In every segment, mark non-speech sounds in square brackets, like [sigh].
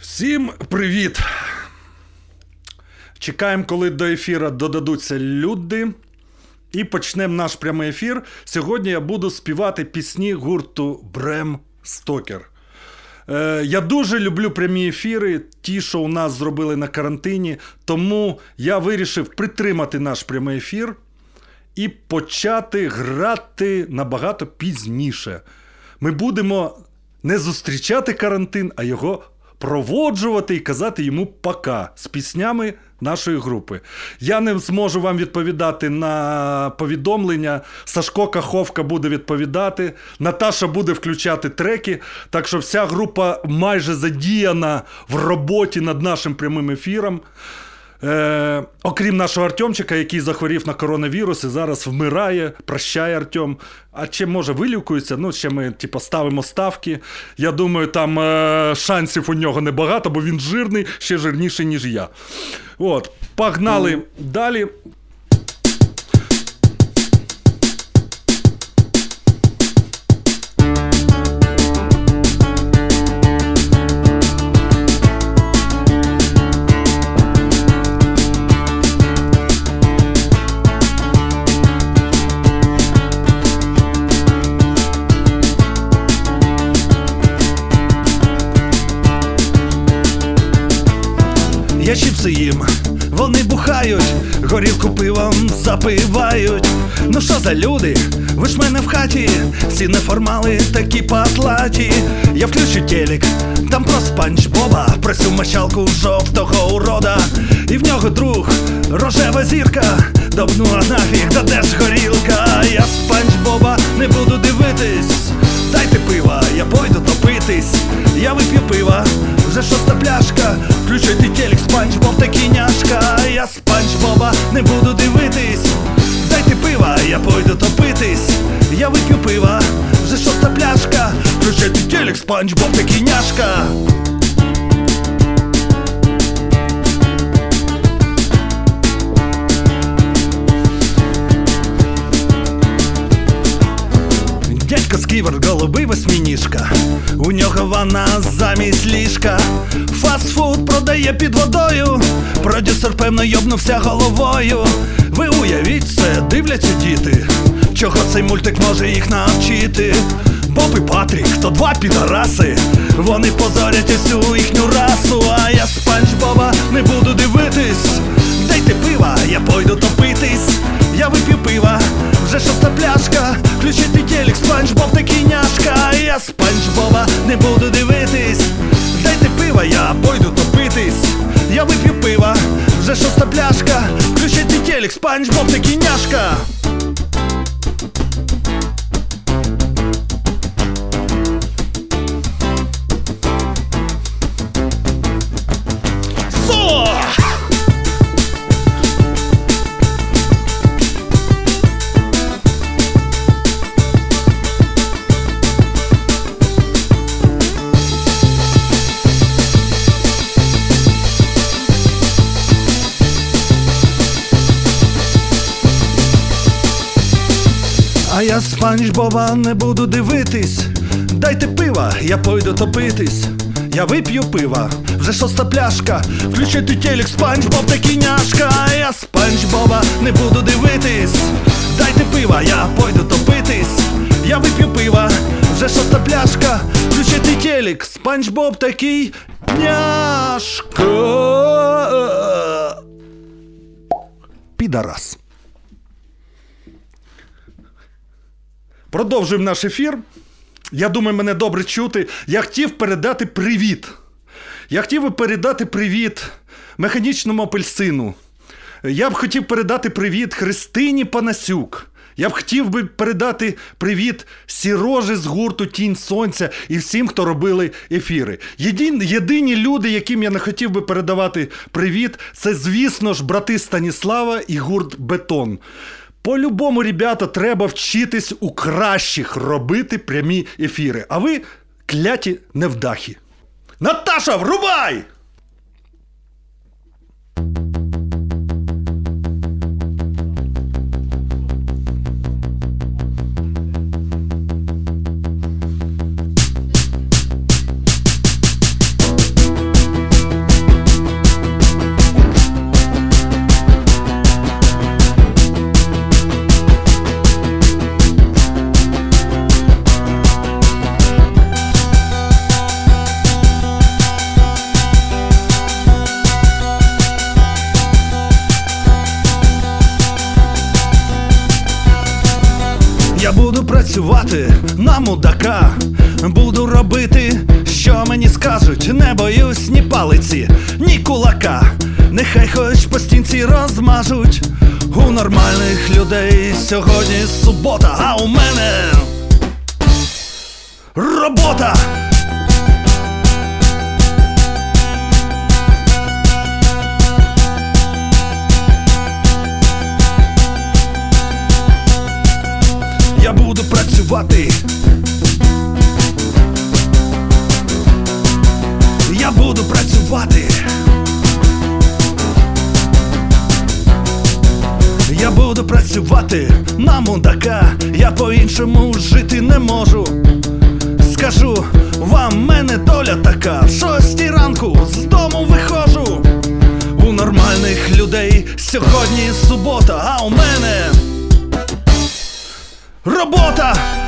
Всім привіт! Чекаємо, коли до ефіру додадуться люди. І почнемо наш прямий ефір. Сьогодні я буду співати пісні гурту Брем Стокер. Е, я дуже люблю прямі ефіри, ті, що у нас зробили на карантині. Тому я вирішив притримати наш прямий ефір і почати грати набагато пізніше. Ми будемо не зустрічати карантин, а його проводжувати і казати йому пока з піснями нашої групи. Я не зможу вам відповідати на повідомлення. Сашко Каховка буде відповідати, Наташа буде включати треки. Так що вся група майже задіяна в роботі над нашим прямим ефіром. Е, Окрім нашого Артемчика, який захворів на коронавірус і зараз вмирає, прощає Артем. А чи може вилікується? Ну, ще ми типу, ставимо ставки. Я думаю, там е, шансів у нього небагато, бо він жирний, ще жирніший, ніж я. От, Погнали mm. далі. Я чіпси їм, вони бухають, горілку пивом запивають. Ну що за люди? Ви ж мене в хаті, всі неформали, такі патлаті. Я включу телек, там про спанч Боба, про цю мочалку жовтого урода. І в нього друг, рожева зірка, добну нафіг, да де ж горілка. Я спанч Боба не буду дивитись. Дайте пива, я пойду топитись, я вип'ю пива, вже шоста пляшка, включайте телек, спанч Боб та кіняшка, я спанч Боба не буду дивитись, дайте пива, я пойду топитись, я вип'ю пива, вже шоста пляшка, включайте телек, спанч Боб та кіняшка. Дядько сківер, голубий восьмініжка У нього ванна замість ліжка. Фастфуд продає під водою. Продюсер, певно, йобнувся головою. Ви уявіть це, дивляться діти. Чого цей мультик може їх навчити? Боб і Патрік, то два підараси. Вони позорять усю їхню расу. А я спанч Боба не буду дивитись. Дайте пива, я пойду топитись. Я вип'ю пива, вже шоста пляшка. Включити телек, спанч Боб та кіняшка. Я спанч Боба не буду дивитись. Дайте пива, я пойду топитись. Я вип'ю пива, вже шоста пляшка. Включити телек, спанч Боб та кіняшка А я спанч Боба не буду дивитись. Дайте пива, я пойду топитись. Я вип'ю пива, вже шоста пляшка. Включити телек, спанч Боб та кіняшка. Я спанч Боба не буду дивитись. Дайте пива, я пойду топитись. Я вип'ю пива, вже шоста пляшка. Включити телек, спанч Боб такий няшка. Підарас. Продовжуємо наш ефір. Я думаю, мене добре чути. Я хотів передати привіт. Я хотів би передати привіт механічному апельсину. Я б хотів передати привіт Христині Панасюк. Я б хотів би передати привіт Сірожі з гурту Тінь Сонця і всім, хто робили ефіри. Єдин, єдині люди, яким я не хотів би передавати привіт, це, звісно ж, брати Станіслава і гурт Бетон. По-любому, ребята, треба вчитись у кращих робити прямі ефіри. А ви кляті невдахи. Наташа, врубай! Працювати на мудака, буду робити, що мені скажуть. Не боюсь ні палиці, ні кулака. Нехай хоч по стінці розмажуть. У нормальних людей сьогодні субота, а у мене робота. Буду. Я буду працювати. Я буду працювати на мудака, я по-іншому жити не можу. Скажу вам, мене доля така. В шостій ранку з дому виходжу. У нормальних людей сьогодні субота, а у мене робота.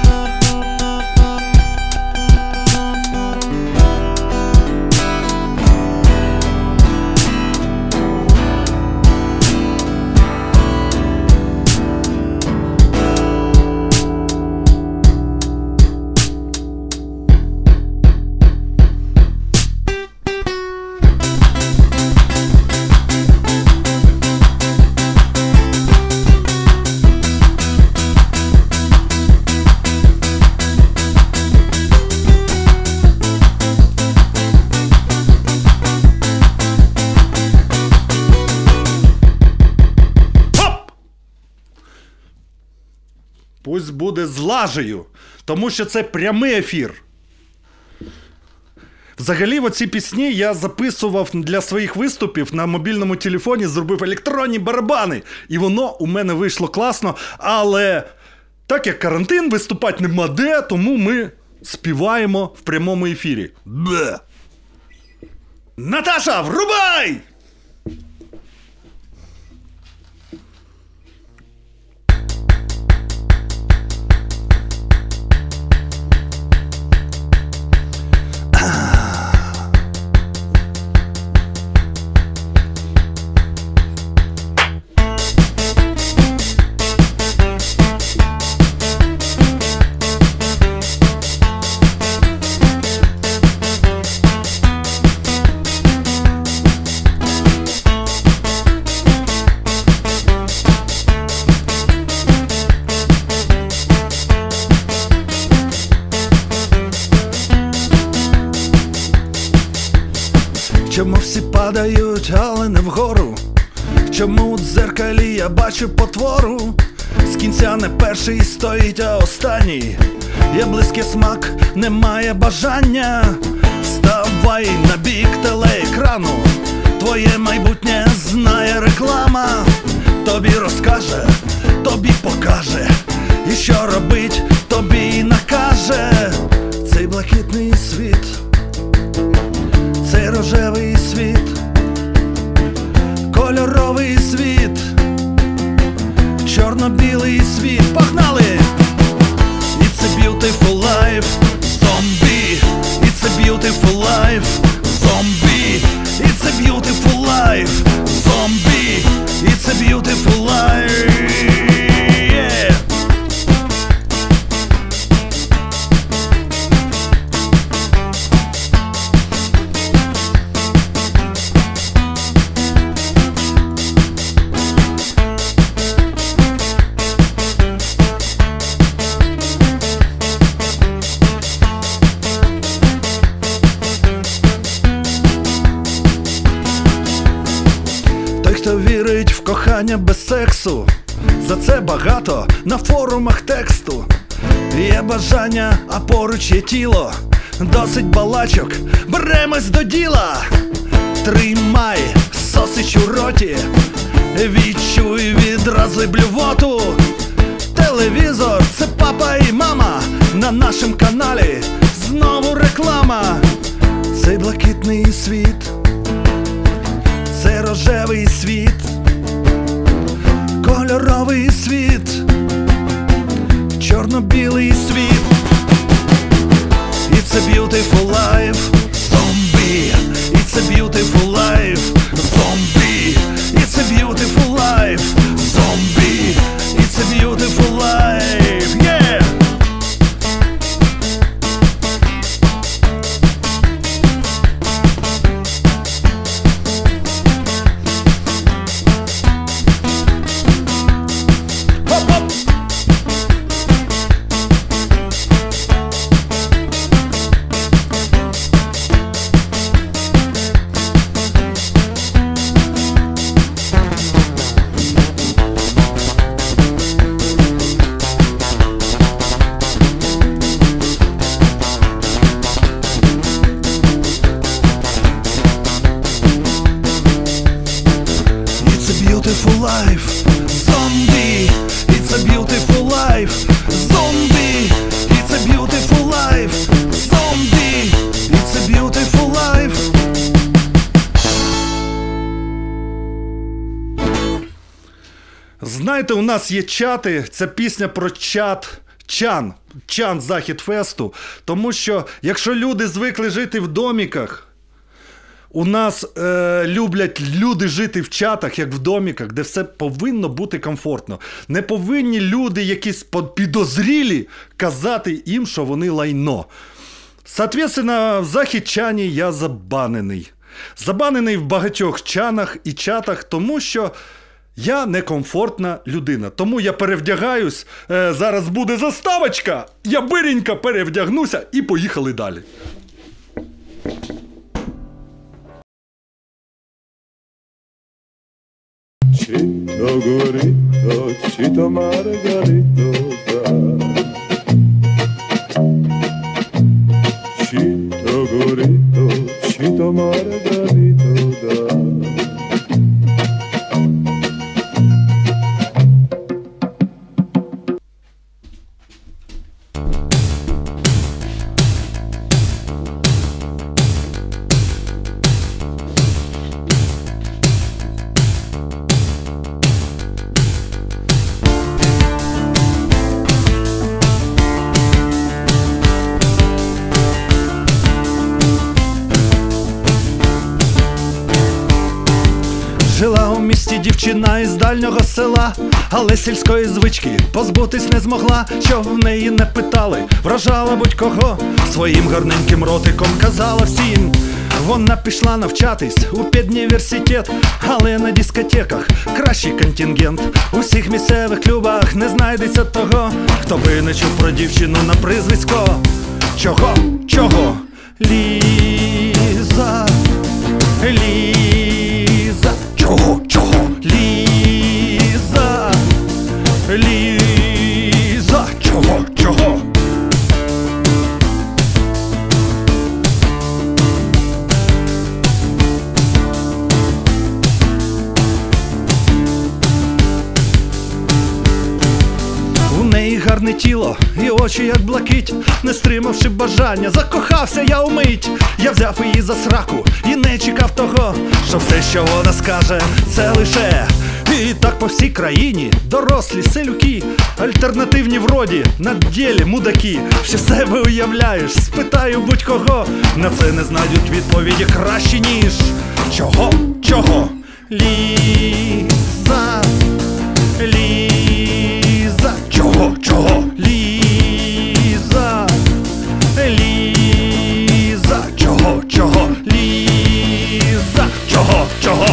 Буде з лажею, тому що це прямий ефір. Взагалі, оці пісні я записував для своїх виступів на мобільному телефоні, зробив електронні барабани. І воно у мене вийшло класно. Але так як карантин, виступати нема де, тому ми співаємо в прямому ефірі. Бе. Наташа, врубай! Чому всі падають, але не вгору? Чому у дзеркалі я бачу потвору? З кінця не перший стоїть, а останній. Є близький смак, немає бажання. Вставай на бік телеекрану. Твоє майбутнє знає реклама. Тобі розкаже, тобі покаже. І що робить, тобі накаже. Цей блакитний світ цей рожевий світ, кольоровий світ, чорно-білий світ. Погнали! It's a beautiful life, zombie. It's a beautiful life, на форумах тексту. Є бажання, а поруч є тіло. Досить балачок, беремось до діла. Тримай сосич у роті, відчуй відразу блювоту. Телевізор, це папа і мама. На нашому каналі знову реклама. Цей блакитний світ це рожевий світ, кольоровий світ, чорно-білий світ. It's a beautiful life, zombie. It's a beautiful life, zombie. It's a beautiful life, zombie. It's a beautiful life, yeah. Знаєте, у нас є чати, це пісня про чат. Чан, чан Захід Фесту. Тому що якщо люди звикли жити в доміках, у нас е, люблять люди жити в чатах, як в доміках, де все повинно бути комфортно. Не повинні люди, якісь підозрілі, казати їм, що вони лайно. Соответственно, в західчані я забанений. Забанений в багатьох чанах і чатах, тому що я некомфортна людина. Тому я перевдягаюсь. Е, зараз буде заставочка. Я биренька перевдягнуся і поїхали далі. Chito gorito, chito margarito da. Chito gorito, chito margarito da. Жила у місті дівчина із дальнього села, але сільської звички позбутись не змогла, що в неї не питали, вражала будь-кого своїм гарненьким ротиком казала всім. Вона пішла навчатись у педніверситет, але на дискотеках кращий контингент. У всіх місцевих клубах не знайдеться того, хто би не чув про дівчину на призвисько. Чого? Чого? Ліза. Ліза. Гарне тіло і очі як блакить, не стримавши бажання, закохався я умить. Я взяв її за сраку і не чекав того, що все, що вона скаже, це лише. І так по всій країні дорослі селюки, альтернативні вроді, на ділі мудаки. Ще себе уявляєш, спитаю будь-кого. На це не знайдуть відповіді краще, ніж чого? Чого? Ліза. Ліза. Чого? Чого? Ліза. Ліза. Чого? Чого? Ліза. Чого? Чого?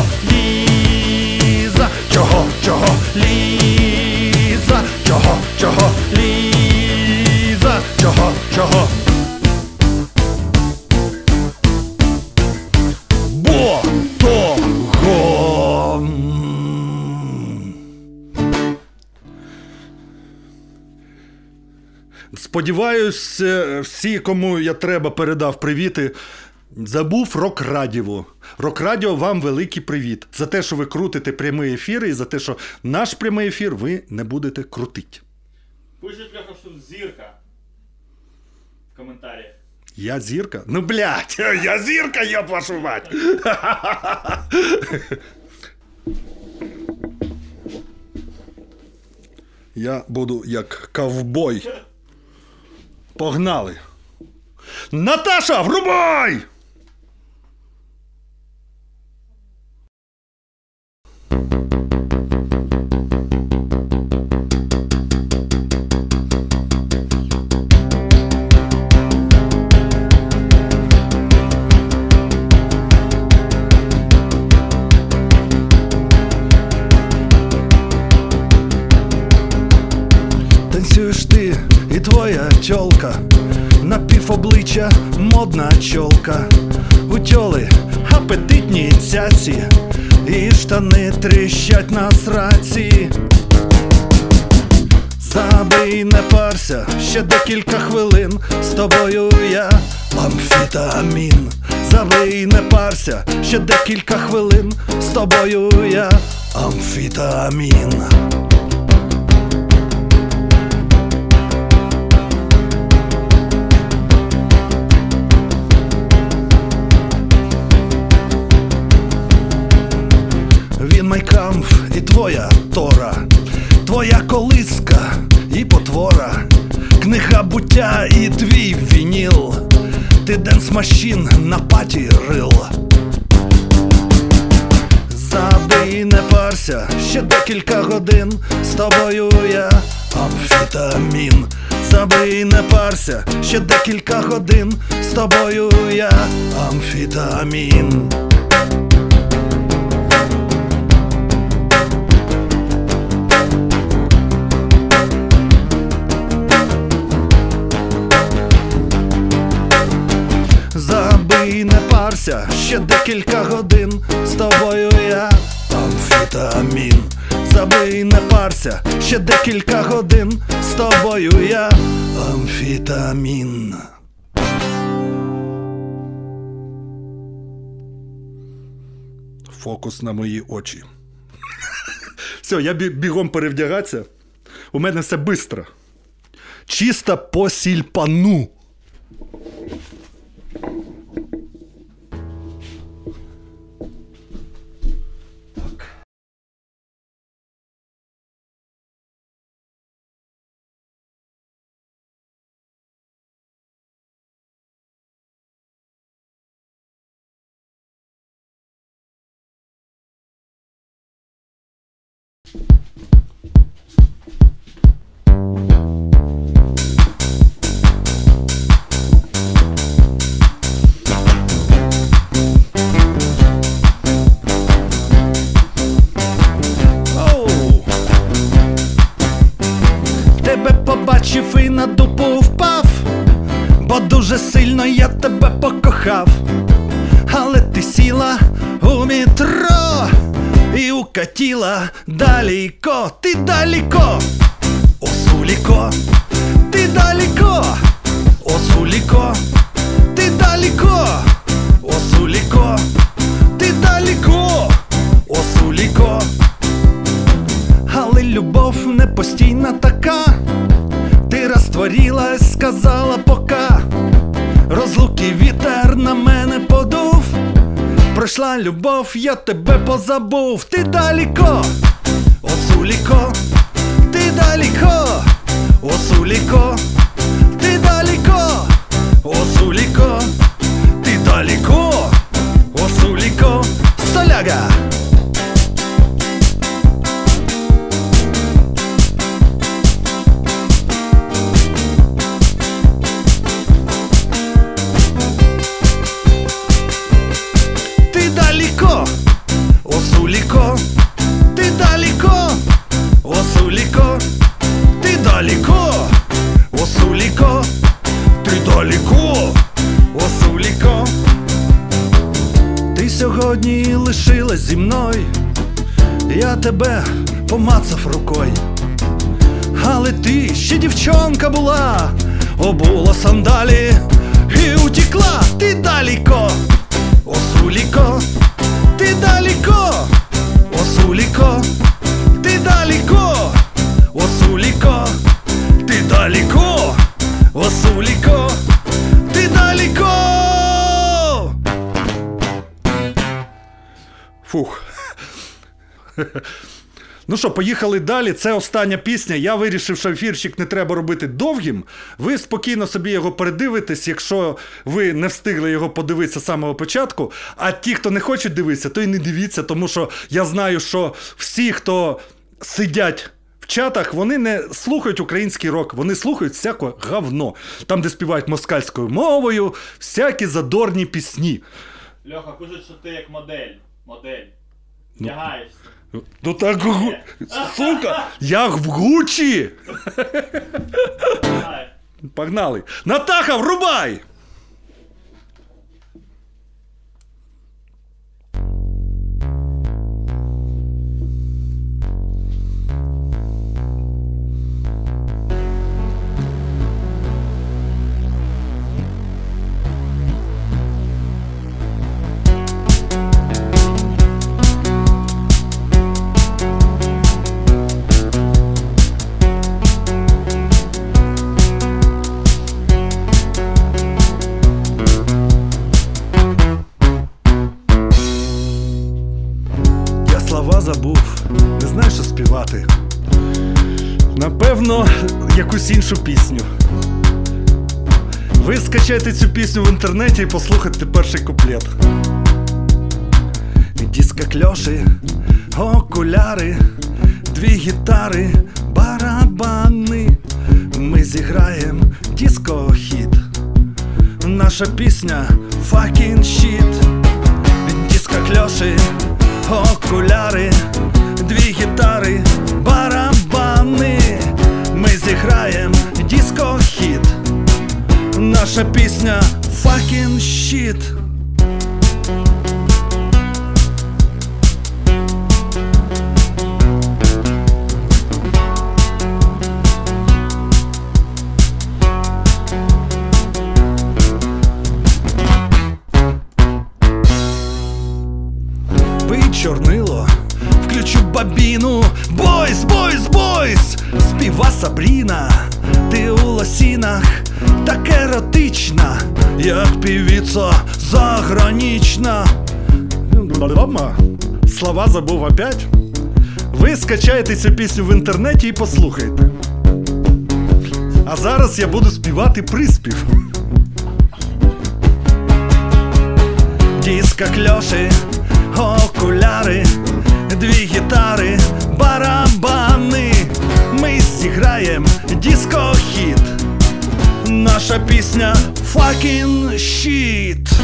Сподіваюсь, всі, кому я треба, передав привіти. Забув Рок Радіо. Рок Радіо вам великий привіт за те, що ви крутите прямі ефіри, і за те, що наш прямий ефір ви не будете крутити. Пишуть Леха, що зірка. В коментарях. Я зірка? Ну, блядь, [laughs] я зірка, я вашу мать. [laughs] Я буду як ковбой. Погнали. Наташа, врубай! Танцюєш чолка. У тьоли апетитні цяці, і штани тріщать на сраці. Забий, не парся, ще декілька хвилин з тобою я амфетамін. Забий, не парся, ще декілька хвилин з тобою я амфетамін. І твоя тора. твоя колиска і потвора, книга буття і твій вініл, ти денс машин на паті рил. Забий, не парся, ще декілька годин з тобою я амфетамін. Забий, не парся, ще декілька годин з тобою я амфетамін. Не ще декілька годин з тобою я амфетамін. Забий, не парся, ще декілька годин з тобою я амфетамін. Фокус на мої очі. Все, я бігом перевдягатися. У мене все швидко. Чисто по сільпану. Сильно я тебе покохав. Але ти сіла у метро і укатіла далеко, ти далеко, Осуліко, ти далеко, Осуліко, ти далеко, Осуліко, ти далеко, Осуліко. Але любов не постійна така. Ти розтворилась, сказала пока. Розлуки вітер на мене подув. Пройшла любов, я тебе позабув. Ти далеко, Осуліко, ти далеко, Осуліко, ти далеко, Осуліко, ти далеко, Осуліко, соляга. Сьогодні лишилась зі мною, я тебе помацав рукою. Але ти ще дівчонка була, обула сандалі і утекла, ти далеко, Осуліко, ти далеко, Осуліко, ти далеко, Осуліко, ти далеко, Осуліко, ти далеко. Фух. Ну що, поїхали далі. Це остання пісня. Я вирішив, що ефірчик не треба робити довгим. Ви спокійно собі його передивитесь, якщо ви не встигли його подивитися з самого початку. А ті, хто не хочуть дивитися, то й не дивіться, тому що я знаю, що всі, хто сидять. В чатах вони не слухають український рок, вони слухають всяке говно. Там, де співають москальською мовою, всякі задорні пісні. Льоха, пишуть, що ти як модель. Модель. Вдягаєшся. Ну так, гу- сука, я в Гучі. Погнали. Натаха, врубай! Скачайте цю пісню в інтернеті і послухайте перший куплет. Діска кльоші, окуляри, дві гітари, барабани. Ми зіграєм диско-хіт. Наша пісня fucking shit. Діска кльоші, окуляри, Наша пісня fucking shit. Дома. Слова забув опять. Ви скачаєте цю пісню в інтернеті і послухайте. А зараз я буду співати приспів. Діска кльоші, окуляри, дві гітари, барабани. Ми зіграєм диско-хіт. Наша пісня fucking shit.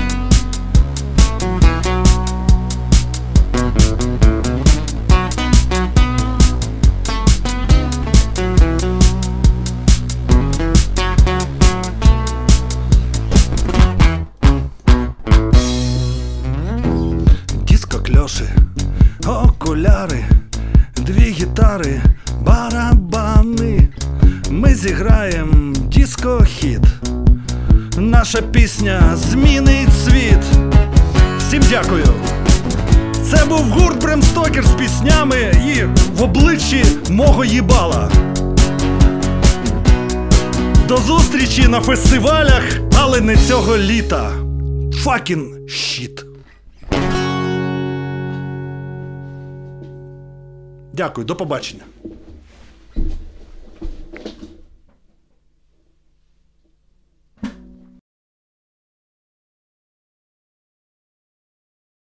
Диско окуляри, дві гітари, барабани. Ми зіграєм диско-хіт. Наша пісня змінить світ. Всім дякую. Це був гурт Бремстокер з піснями і в обличчі мого їбала. До зустрічі на фестивалях, але не цього літа. Fucking shit. Дякую, до побачення.